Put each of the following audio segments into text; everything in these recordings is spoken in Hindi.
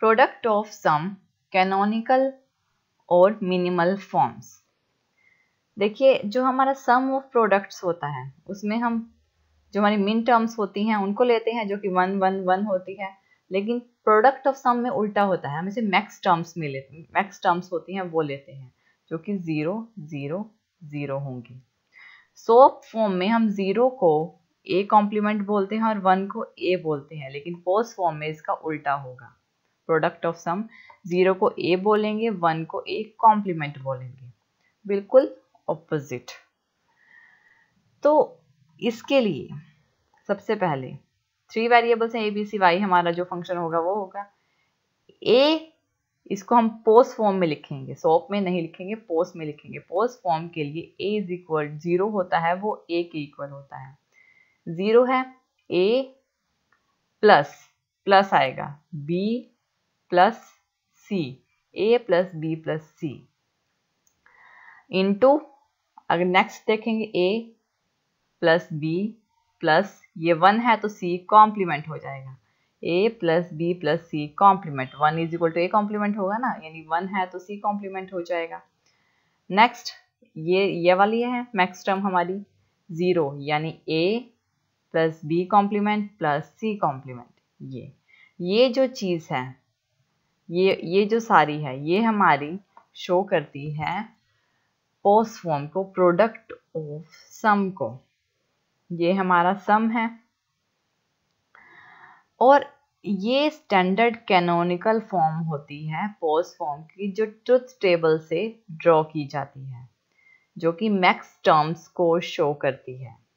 प्रोडक्ट ऑफ़ सम कैनोनिकल और मिनिमल फॉर्म्स। देखिए, जो हमारा सम ऑफ़ प्रोडक्ट्स होता है, उसमें हम जो हमारी मिन टर्म्स होती हैं, उनको लेते हैं जो कि वन वन वन होती है। लेकिन प्रोडक्ट ऑफ़ सम में उल्टा होता है, हम इसे मैक्स टर्म्स में लेते हैं, मैक्स टर्म्स होती हैं, वो लेते हैं, जो कि ज़ीरो ज़ीरो ज़ीरो होंगी। सोप फॉर्म में हम ज़ीरो को ए कॉम्प्लीमेंट बोलते हैं और वन को ए बोलते हैं, लेकिन पोस्ट फॉर्म में इसका उल्टा होगा। प्रोडक्ट ऑफ़ सम ज़ीरो को ए बोलेंगे वन को ए कॉम्प्लीमेंट बोलेंगे। बिल्कुल ऑपोजिट तो इसके लिए सबसे पहले थ्री वेरिएबल्स हैं ए बी सी वाई हमारा जो फ़ंक्शन होगा वो होगा। ए इसको हम पोस्ट फॉर्म में लिखेंगे। सॉप में नहीं लिखेंगे पोस्ट में लिखेंगे। पोस्ट फॉर्म के लिए ए इज़ इक्वल ज़ीरो होता है, वो ए के इक्वल होता है। ज़ीरो है ए प्लस प्लस आएगा। B plus C A plus B plus C into अगर नेक्स्ट देखेंगे ए प्लस बी प्लस ये वन है तो सी कॉम्प्लीमेंट हो जाएगा। A plus B plus C complement one is equal to A complement होगा ना? यानी वन है तो सी कॉम्प्लीमेंट हो जाएगा। नेक्स्ट ये ये वाली है मैक्स टर्म हमारी ज़ीरो यानी A plus B complement plus C complement ये ये जो चीज़ है ये ये जो सारी है, ये हमारी शो करती है पोस्ट फॉर्म को प्रोडक्ट ऑफ़ सम को। ये हमारा सम है। और ये स्टैंडर्ड कैनोनिकल फॉर्म होती है पोस्ट फॉर्म की, जो ट्रुथ टेबल से ड्रॉ की जाती है, जो कि मैक्स टर्म्स को शो करती है।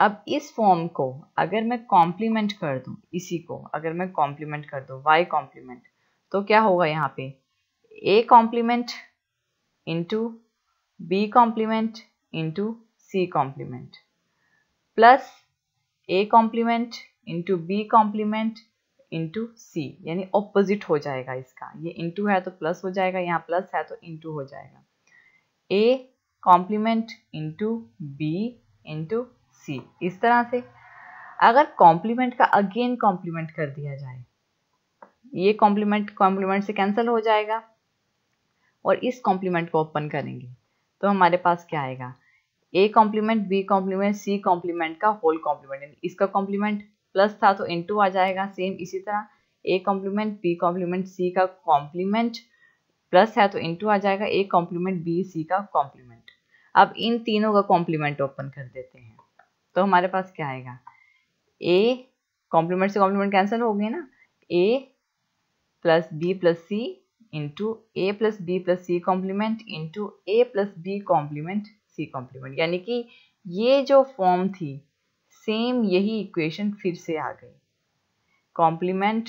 अब इस फॉर्म को अगर मैं कॉम्प्लीमेंट कर दूँ इसी को, अगर मैं कॉम्प्लीमेंट कर दूँ वाई कॉम्प्लीमेंट तो क्या होगा यहाँ पे? A complement into B complement into C complement plus A complement into B complement into C यानी ऑपोजिट हो जाएगा इसका। ये इंटू है तो प्लस हो जाएगा, यहाँ प्लस है तो इंटू हो जाएगा। A complement into B into C, इस तरह से। अगर कॉम्प्लीमेंट का अगेन कॉम्प्लीमेंट कर दिया जाए, ये कॉम्प्लीमेंट कॉम्प्लीमेंट से कैंसिल हो जाएगा और इस कॉम्प्लीमेंट को ओपन करेंगे तो हमारे पास क्या आएगा? A complement B complement C complement का होल कॉम्प्लीमेंट इसका कॉम्प्लीमेंट प्लस था तो इंटू आ जाएगा सेम इसी तरह। A complement B complement C का कॉम्प्लीमेंट प्लस है तो इंटू आ जाएगा। ए कॉम्प्लीमेंट बी सी का कॉम्प्लीमेंट अब इन तीनों का कॉम्प्लीमेंट ओपन कर देते हैं। तो हमारे पास क्या आएगा? ए कॉम्प्लीमेंट से कॉम्प्लीमेंट कैंसिल हो गए ना? A plus B plus C into A plus B plus C complement into A plus B complement C complement यानी कि ये जो फॉर्म थी सेम यही इक्वेशन फिर से आ गई। कॉम्प्लीमेंट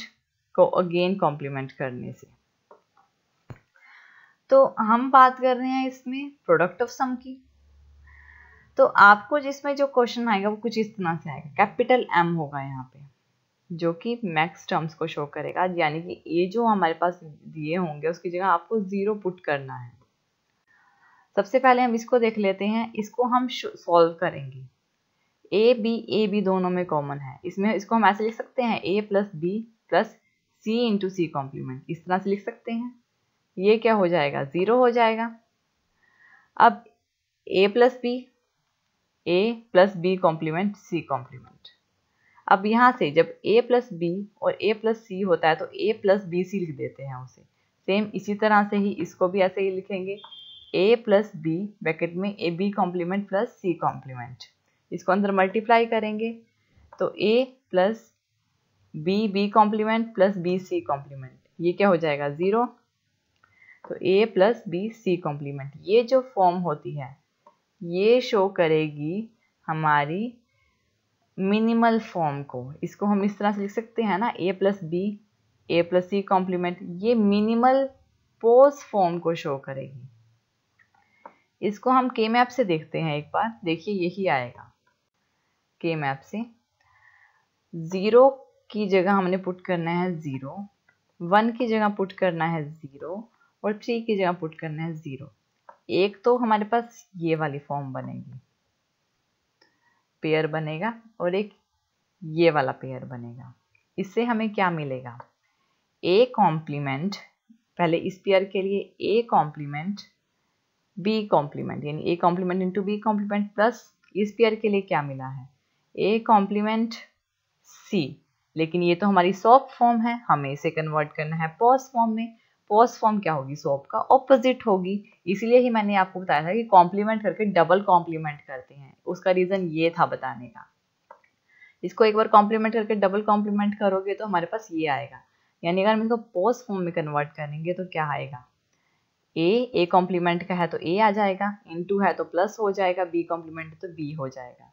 को अगेन कॉम्प्लीमेंट करने से। तो हम बात कर रहे हैं इसमें प्रोडक्ट ऑफ़ सम की। तो आपको जिसमें जो क्वेश्चन आएगा, वो कुछ इस तरह से आएगा। कैपिटल एम होगा यहाँ पे, जो कि मैक्स टर्म्स को शो करेगा। यानी कि ये जो हमारे पास दिए होंगे, उसकी जगह आपको ज़ीरो पुट करना है। सबसे पहले हम इसको देख लेते हैं। इसको हम सॉल्व करेंगे। ए बी ए बी दोनों में कॉमन है। इसमें इसको हम ऐसे लिख सकते हैं। A plus B plus C into C complement इस तरह से लिख सकते हैं। ये क्या हो जाएगा? ज़ीरो हो जाएगा। अब A plus B A plus B complement C complement अब यहाँ से जब ए प्लस बी और ए प्लस सी होता है तो ए प्लस बी सी लिख देते हैं उसे। सेम इसी तरह से ही इसको भी ऐसे ही लिखेंगे। ए प्लस बी ब्रैकेट में A B complement plus C complement इसको अंदर मल्टीप्लाई करेंगे। तो A plus B B complement plus B C complement ये क्या हो जाएगा? ज़ीरो तो A plus B C complement ये जो फॉर्म होती है ये शो करेगी हमारी मिनिमल फॉर्म को। इसको हम इस तरह से लिख सकते हैं ना A plus B A plus C complement ये मिनिमल पोज फॉर्म को शो करेगी। इसको हम के मैप से देखते हैं एक बार। देखिए, यही आएगा। के मैप से। ज़ीरो की जगह हमने पुट करना है ज़ीरो वन की जगह पुट करना है ज़ीरो और थ्री की जगह पुट करना है ज़ीरो एक तो हमारे पास ये वाली फॉर्म बनेगी। पेयर बनेगा और एक ये वाला पेयर बनेगा। इससे हमें क्या मिलेगा? ए कॉम्प्लीमेंट पहले इस पेयर के लिए ए कॉम्प्लीमेंट बी कॉम्प्लीमेंट यानी A complement into B complement plus इस पेयर के लिए क्या मिला है? ए कॉम्प्लीमेंट सी लेकिन ये तो हमारी सॉप फॉर्म है, हमें इसे कन्वर्ट करना है पॉज फॉर्म में। पॉज फॉर्म क्या होगी सॉप का? ऑपोजिट होगी। इसीलिए ही मैंने आपको बताया था कि कॉम्प्लीमेंट करके डबल कॉम्प्लीमेंट करते हैं। उसका रीज़न ये था बताने का। इसको एक बार कॉम्प्लीमेंट करके डबल कॉम्प्लीमेंट करोगे तो हमारे पास ये आएगा। यानी अगर हम इसको पॉज फॉर्म में कन्वर्ट करेंगे तो क्या आएगा? ए ए कॉम्प्लीमेंट का है तो ए आ जाएगा। इनटू है तो प्लस हो जाएगा। बी कॉम्प्लीमेंट तो बी हो जाएगा।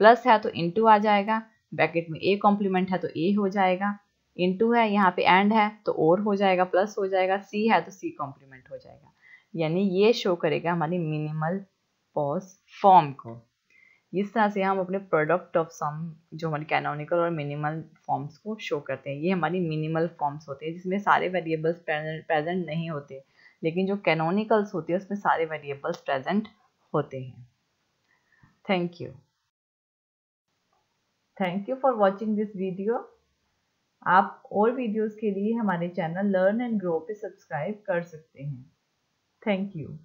प्लस है तो इनटू आ जाएगा। ब्रैकेट में ए कॉम्प्लीमेंट है तो ए हो जाएगा। इनटू है, यहाँ पे एंड है तो और हो जाएगा प्लस हो जाएगा सी है तो सी कॉम्प्लीमेंट हो जाएगा। यानी ये शो करेगा हमारी मिनिमल पॉज फॉर्म को। इस तरह से हम अपने प्रोडक्ट ऑफ़ सम जो हमारी कैनोनिकल और मिनिमल फॉर्म्स को शो करते हैं, ये हमारी मिनिमल फॉर्म्स होते हैं, जिसमें सारे वेरिएबल्स प्रेजेंट नहीं होते, लेकिन जो कैनोनिकल्स होते हैं, उसमें सारे वेरिएबल्स प्रेजेंट होते हैं। Thank you thank you for watching this video आप और वीडियोस के लिए हमारे चैनल लर्न एंड ग्रो पे सब्सक्राइब कर सकते हैं। Thank you